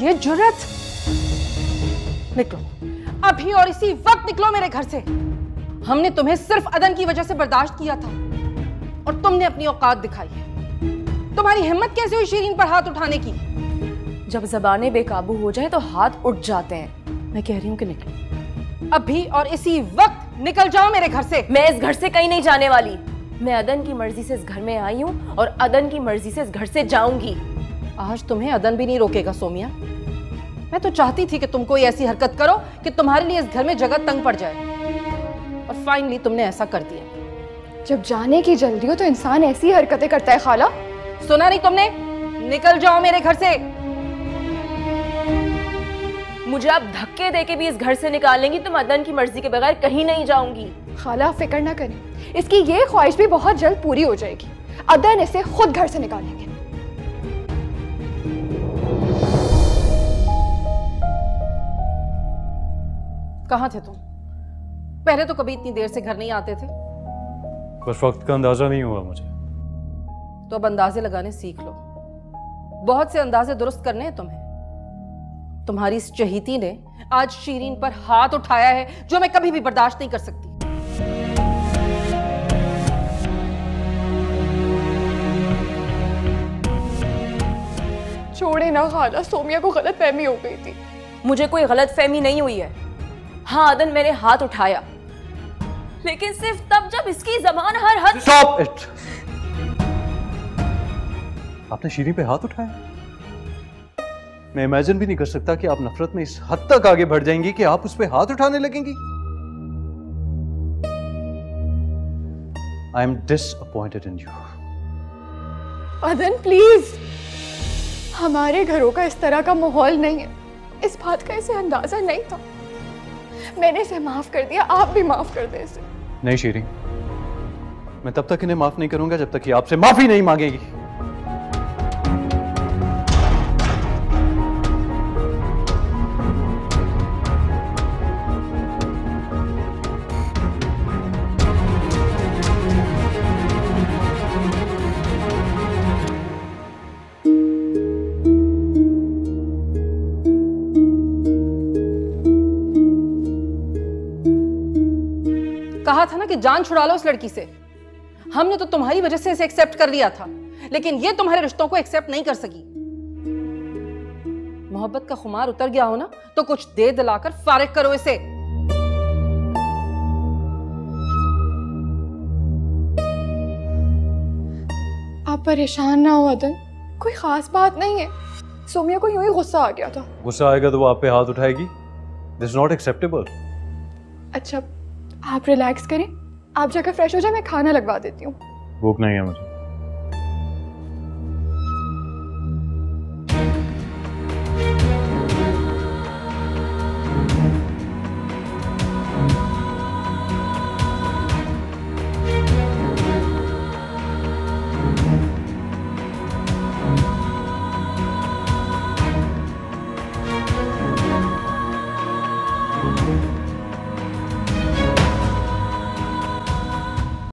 ये जुरत निकलो। अभी और इसी वक्त निकलो मेरे घर से। हमने तुम्हें सिर्फ़ अदन की वजह से बर्दाश्त किया था और तुमने अपनी औकात दिखाई है। तुम्हारी हिम्मत कैसे हुई शीरीन पर हाथ उठाने की? जब जबानें बेकाबू हो जाए तो हाथ उठ जाते हैं। मैं कह रही हूँ कि निकलो। अभी और इसी वक्त निकल जाओ मेरे घर से। मैं इस घर से कहीं नहीं जाने वाली। मैं अदन की मर्ज़ी से इस घर में आई हूँ और अदन की मर्ज़ी से इस घर से जाऊँगी। आज तुम्हें अदन भी नहीं रोकेगा सोमिया। मैं तो चाहती थी कि तुम कोई ऐसी हरकत करो कि तुम्हारे लिए इस घर में जगह तंग पड़ जाए। और फाइनली तुमने ऐसा कर दिया। जब जाने की जल्दी हो तो इंसान ऐसी हरकतें करता है खाला। सुना नहीं तुमने? निकल जाओ मेरे घर से। मुझे आप धक्के देके भी इस घर से निकालेंगी तो मैं अदन की मर्ज़ी के बगैर कहीं नहीं जाऊँगी। खाला फ़िक्र ना करें। इसकी ये ख्वाहिश भी बहुत जल्द पूरी हो जाएगी। अदन इसे खुद घर से निकालेंगे। कहाँ थे तुम? पहले तो कभी इतनी देर से घर नहीं आते थे। बस वक्त का अंदाज़ा नहीं हुआ मुझे। तो अब अंदाजे लगाने सीख लो। बहुत से अंदाजे दुरुस्त करने हैं तुम्हें। तुम्हारी इस चहीती ने आज शीरीन पर हाथ उठाया है जो मैं कभी भी बर्दाश्त नहीं कर सकती। छोड़े ना खाला। सोमिया को गलत फहमी हो गई थी। मुझे कोई गलत फहमी नहीं हुई है। हाँ अदन मैंने हाथ उठाया। लेकिन सिर्फ़ तब जब इसकी जबान हर हद स्टॉप इट आपने शीरी पे हाथ उठाया? मैं इमेजिन भी नहीं कर सकता कि आप नफरत में इस हद तक आगे बढ़ जाएँगी कि आप उस पर हाथ उठाने लगेंगी। I am disappointed in you अदन प्लीज़ हमारे घरों का इस तरह का माहौल नहीं है। इस बात का इसे अंदाज़ा नहीं था। मैंने इसे माफ़ कर दिया, आप भी माफ़ कर दे इसे। नहीं, शेरी। मैं तब तक इन्हें माफ़ नहीं करूँगा जब तक कि आपसे माफ़ी नहीं मांगेगी। कहा था ना कि जान छुड़ा लो उस लड़की से। हमने तो तुम्हारी वजह से इसे एक्सेप्ट कर लिया था लेकिन ये तुम्हारे रिश्तों को एक्सेप्ट नहीं कर सकी। मोहब्बत का खुमार उतर गया हो ना तो कुछ दे दिलाकर फारिग करो इसे। आप परेशान ना हो अदन कोई खास बात नहीं है। सोमिया को यूँ ही गुस्सा आ गया था। गुस्सा आएगा तो वो आप पे हाथ उठाएगी। दिस नॉट एक्सेप्टेबल अच्छा आप रिलैक्स करें। आप जाकर फ्रेश हो जाए, मैं खाना लगवा देती हूँ। भूख नहीं है मुझे।